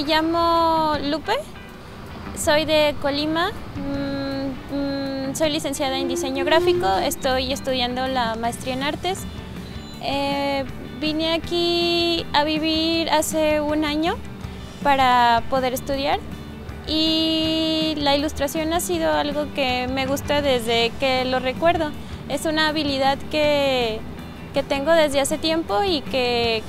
me llamo Lupe, soy de Colima, mm, mm, soy licenciada en diseño gráfico, estoy estudiando la maestría en artes. Eh, vine aquí a vivir hace un año para poder estudiar y la ilustración ha sido algo que me gusta desde que lo recuerdo. Es una habilidad que, que tengo desde hace tiempo y que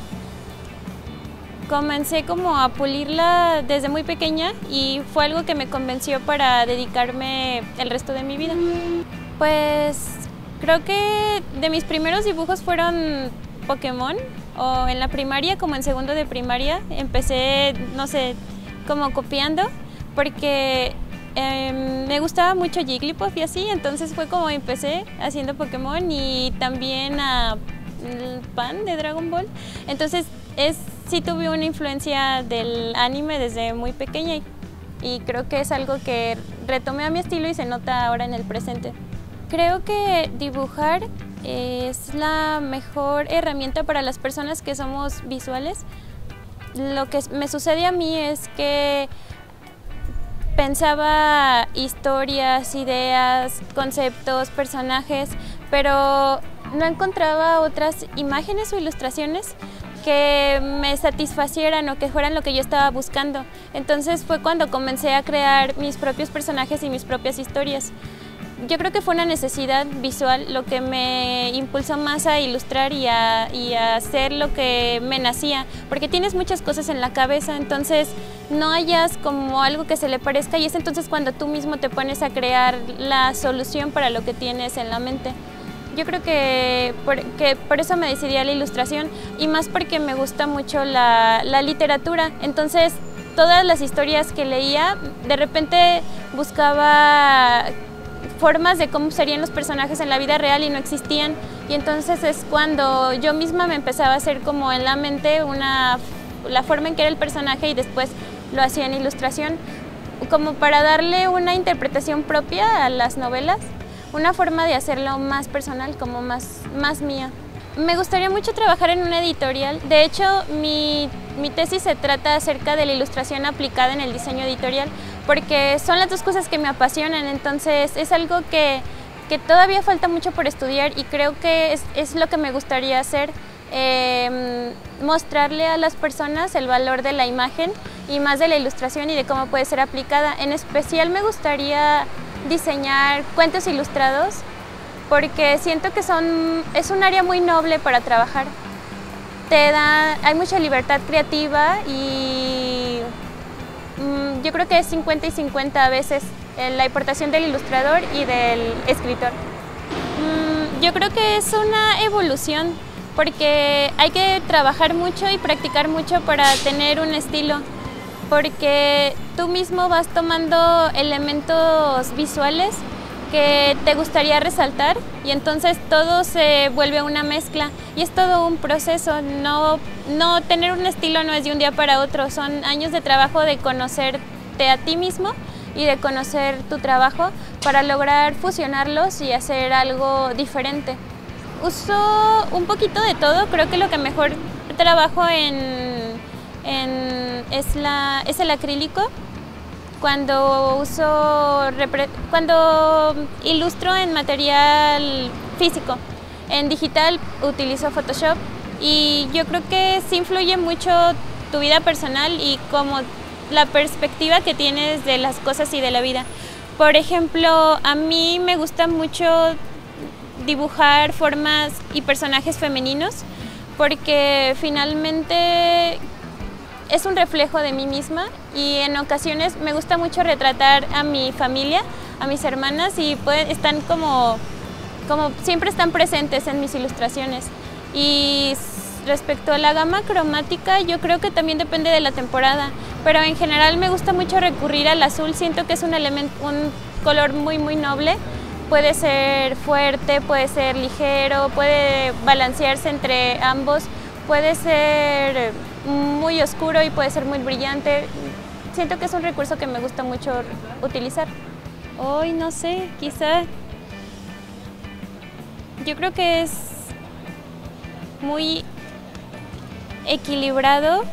comencé como a pulirla desde muy pequeña y fue algo que me convenció para dedicarme el resto de mi vida. Pues creo que de mis primeros dibujos fueron Pokémon o en la primaria, como en segundo de primaria, empecé, no sé, como copiando porque em, me gustaba mucho Jigglypuff y así, entonces fue como empecé haciendo Pokémon y también a Pan de Dragon Ball. Entonces es, sí tuve una influencia del anime desde muy pequeña y, y creo que es algo que retomé a mi estilo y se nota ahora en el presente. Creo que dibujar es la mejor herramienta para las personas que somos visuales. Lo que me sucede a mí es que pensaba historias, ideas, conceptos, personajes, pero no encontraba otras imágenes o ilustraciones que me satisfacieran o que fueran lo que yo estaba buscando. Entonces fue cuando comencé a crear mis propios personajes y mis propias historias yo creo que fue una necesidad visual lo que me impulsó más a ilustrar y a, hacer lo que me nacía, porque tienes muchas cosas en la cabeza, entonces no hayas como algo que se le parezca y es entonces cuando tú mismo te pones a crear la solución para lo que tienes en la mente. Yo creo que por, eso me decidí a la ilustración y más porque me gusta mucho la, la literatura, entonces todas las historias que leía, de repente buscaba formas de cómo serían los personajes en la vida real y no existían. Y entonces es cuando yo misma me empezaba a hacer como en la mente una, la forma en que era el personaje y después lo hacía en ilustración, como para darle una interpretación propia a las novelas, una forma de hacerlo más personal, como más, más mía. Me gustaría mucho trabajar en una editorial. De hecho, mi, mi, tesis se trata acerca de la ilustración aplicada en el diseño editorial, porque son las dos cosas que me apasionan, entonces es algo que, que todavía falta mucho por estudiar y creo que es, es lo que me gustaría hacer, eh, mostrarle a las personas el valor de la imagen y más de la ilustración y de cómo puede ser aplicada. En especial me gustaría diseñar cuentos ilustrados porque siento que son, es un área muy noble para trabajar. Te da, hay mucha libertad creativa y mm, yo creo que es 50 y 50 a veces la importación del ilustrador y del escritor. Mm, yo creo que es una evolución porque hay que trabajar mucho y practicar mucho para tener un estilo porque tú mismo vas tomando elementos visuales que te gustaría resaltar y entonces todo se vuelve una mezcla y es todo un proceso, no, no tener un estilo no es de un día para otro, son años de trabajo de conocerte a ti mismo y de conocer tu trabajo para lograr fusionarlos y hacer algo diferente. Uso un poquito de todo, creo que lo que mejor trabajo en, es, la, es el acrílico, cuando uso, cuando ilustro en material físico. En digital utilizo Photoshop y yo creo que sí influye mucho tu vida personal y como la perspectiva que tienes de las cosas y de la vida. Por ejemplo, a mí me gusta mucho dibujar formas y personajes femeninos porque finalmente es un reflejo de mí misma y en ocasiones me gusta mucho retratar a mi familia, a mis hermanas y están como, como siempre están presentes en mis ilustraciones. Y respecto a la gama cromática, yo creo que también depende de la temporada, pero en general me gusta mucho recurrir al azul, siento que es un, elemento, un color muy muy noble, puede ser fuerte, puede ser ligero, puede balancearse entre ambos, puede ser muy oscuro y puede ser muy brillante. Siento que es un recurso que me gusta mucho utilizar. Hoy no sé, quizá yo creo que es muy equilibrado,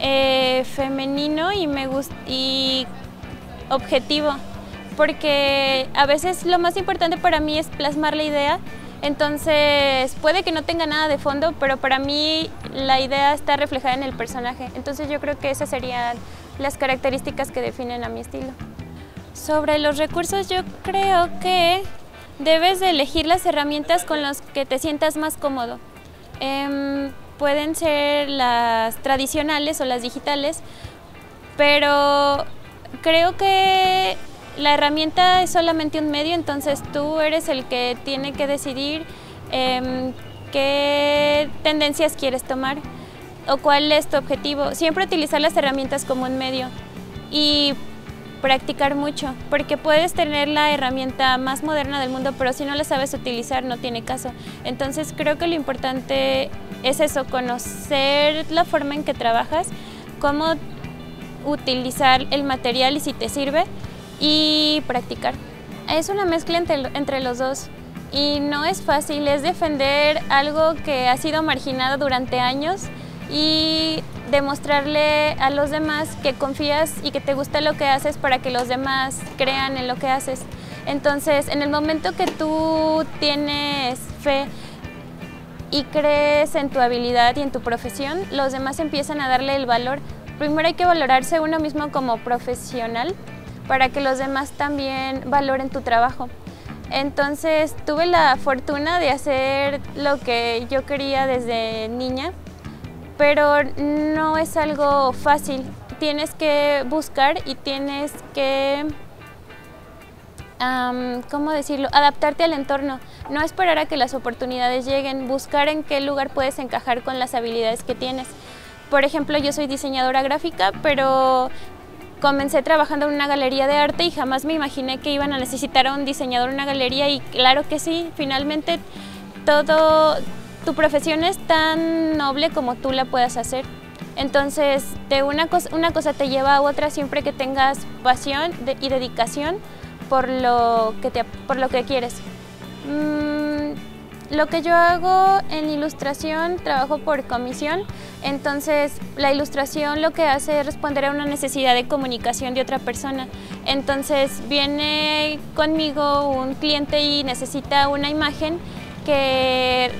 eh, femenino y, me y objetivo, porque a veces lo más importante para mí es plasmar la idea, entonces puede que no tenga nada de fondo, pero para mí la idea está reflejada en el personaje, entonces yo creo que esas serían las características que definen a mi estilo. Sobre los recursos yo creo que debes de elegir las herramientas con las que te sientas más cómodo. Em, pueden ser las tradicionales o las digitales, pero creo que la herramienta es solamente un medio, entonces tú eres el que tiene que decidir em, qué tendencias quieres tomar o cuál es tu objetivo. Siempre utilizar las herramientas como un medio y practicar mucho, porque puedes tener la herramienta más moderna del mundo, pero si no la sabes utilizar no tiene caso. Entonces creo que lo importante es eso, conocer la forma en que trabajas, cómo utilizar el material y si te sirve y practicar. Es una mezcla entre, los dos y no es fácil, es defender algo que ha sido marginado durante años y demostrarle a los demás que confías y que te gusta lo que haces para que los demás crean en lo que haces. Entonces, en el momento que tú tienes fe y crees en tu habilidad y en tu profesión, los demás empiezan a darle el valor. Primero hay que valorarse uno mismo como profesional para que los demás también valoren tu trabajo. Entonces tuve la fortuna de hacer lo que yo quería desde niña, pero no es algo fácil. Tienes que buscar y tienes que, ¿cómo decirlo?, adaptarte al entorno. No esperar a que las oportunidades lleguen, buscar en qué lugar puedes encajar con las habilidades que tienes. Por ejemplo, yo soy diseñadora gráfica, pero comencé trabajando en una galería de arte y jamás me imaginé que iban a necesitar a un diseñador en una galería y claro que sí, finalmente todo, tu profesión es tan noble como tú la puedas hacer. Entonces, de una, cosa, una cosa te lleva a otra siempre que tengas pasión y dedicación por lo que, te, por lo que quieres. Mm, lo que yo hago en ilustración, trabajo por comisión, entonces la ilustración lo que hace es responder a una necesidad de comunicación de otra persona. Entonces viene conmigo un cliente y necesita una imagen que,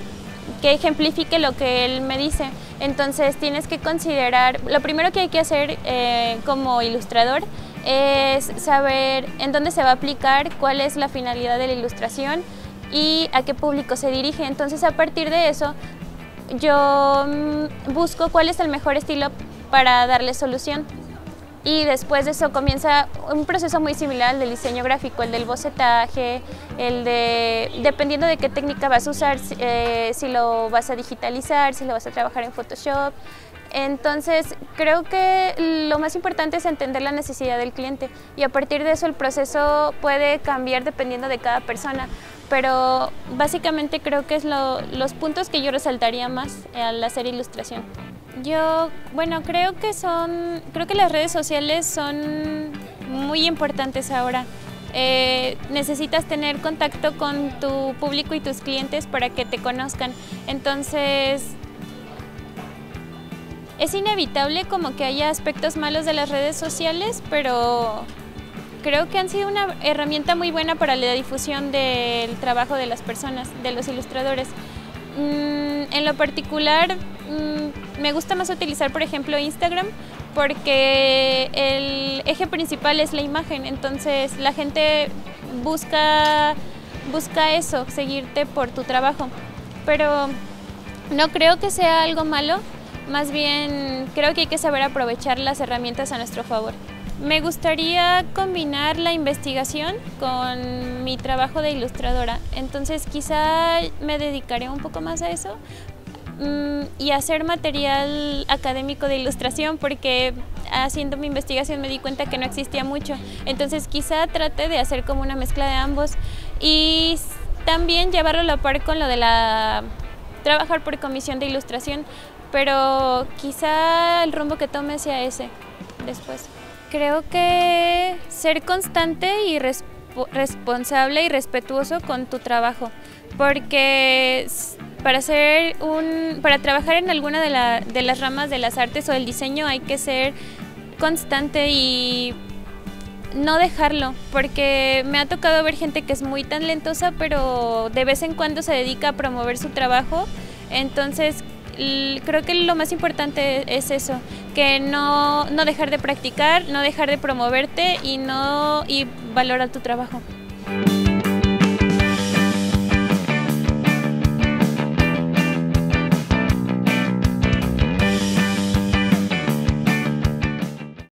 que ejemplifique lo que él me dice. Entonces tienes que considerar, lo primero que hay que hacer eh, como ilustrador es saber en dónde se va a aplicar, cuál es la finalidad de la ilustración, y a qué público se dirige. Entonces a partir de eso yo mm, busco cuál es el mejor estilo para darle solución. Y después de eso comienza un proceso muy similar al del diseño gráfico, el del bocetaje, el de, dependiendo de qué técnica vas a usar, eh, si lo vas a digitalizar, si lo vas a trabajar en Photoshop. Entonces, creo que lo más importante es entender la necesidad del cliente y a partir de eso el proceso puede cambiar dependiendo de cada persona pero básicamente creo que es los puntos que yo resaltaría más al hacer ilustración. Yo, bueno, creo que son, creo que las redes sociales son muy importantes ahora. Eh, necesitas tener contacto con tu público y tus clientes para que te conozcan. Entonces, es inevitable como que haya aspectos malos de las redes sociales, pero creo que han sido una herramienta muy buena para la difusión del trabajo de las personas, de los ilustradores. Mm, en lo particular, mm, me gusta más utilizar, por ejemplo, Instagram, porque el eje principal es la imagen, entonces la gente busca, busca eso, seguirte por tu trabajo. Pero no creo que sea algo malo, más bien creo que hay que saber aprovechar las herramientas a nuestro favor. Me gustaría combinar la investigación con mi trabajo de ilustradora, entonces quizá me dedicaré un poco más a eso mm, y hacer material académico de ilustración porque haciendo mi investigación me di cuenta que no existía mucho, entonces quizá trate de hacer como una mezcla de ambos y también llevarlo a la par con lo de la trabajar por comisión de ilustración, pero quizá el rumbo que tome sea ese después. Creo que ser constante y responsable y respetuoso con tu trabajo, porque para hacer un, para trabajar en alguna de, de las ramas de las artes o el diseño hay que ser constante y no dejarlo, porque me ha tocado ver gente que es muy talentosa, pero de vez en cuando se dedica a promover su trabajo. Entonces, creo que lo más importante es eso, que no, no dejar de practicar, no dejar de promoverte y, no, y valorar tu trabajo.